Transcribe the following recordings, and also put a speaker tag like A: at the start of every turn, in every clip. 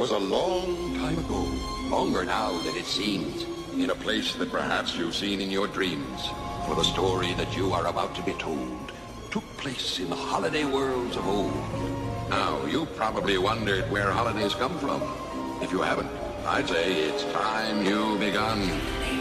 A: was a long time ago, longer now than it seems, in a place that perhaps you've seen in your dreams. For the story that you are about to be told took place in the holiday worlds of old. Now, you probably wondered where holidays come from. If you haven't, I'd say it's time you begun.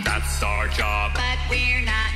B: That's our job.
C: But we're not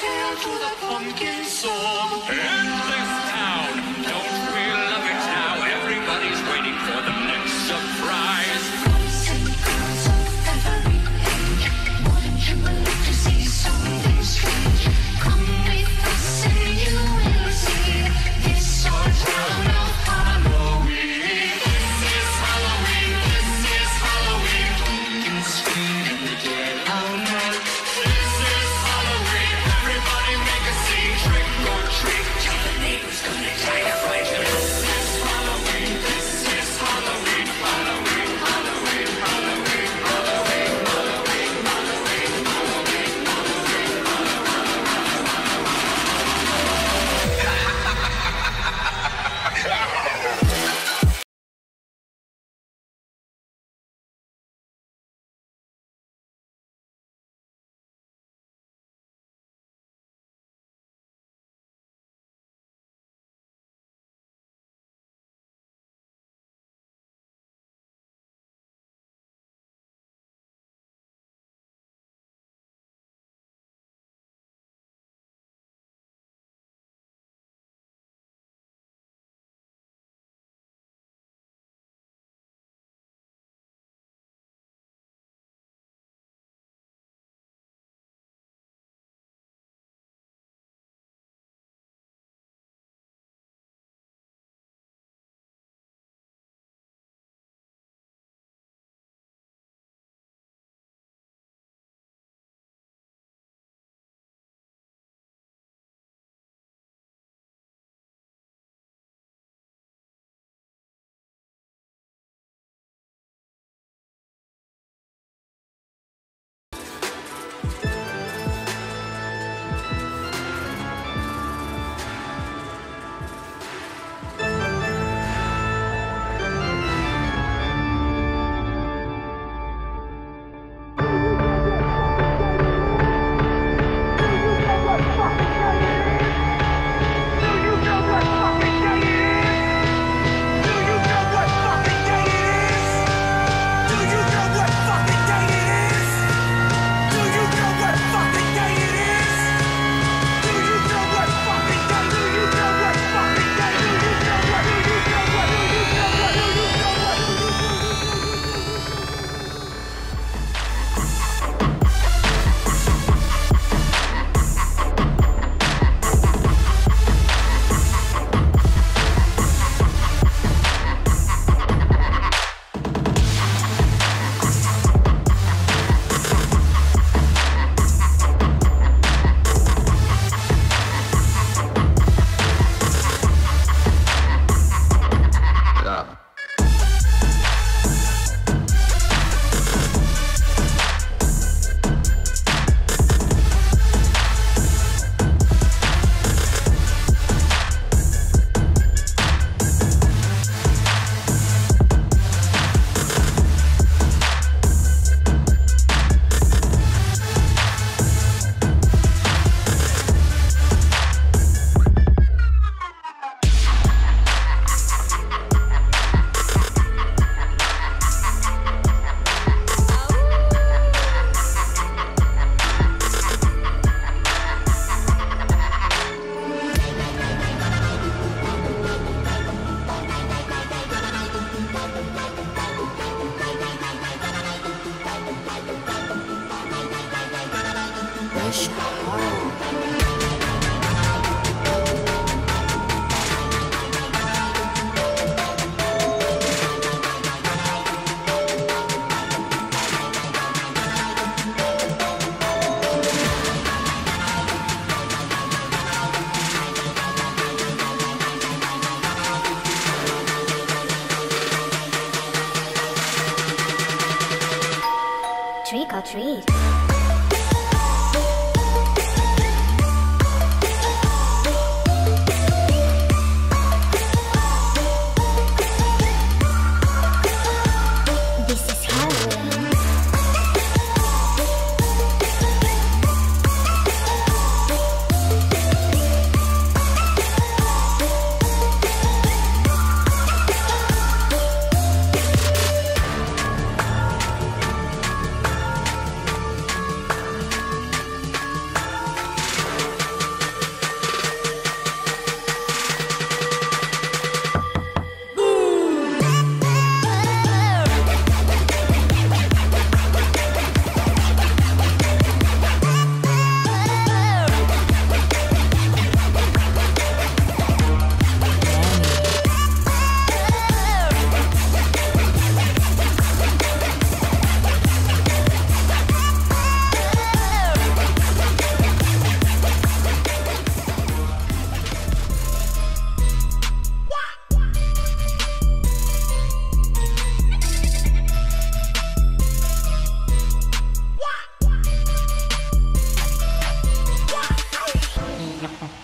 C: hail to the pumpkin song.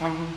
D: Mm-hmm.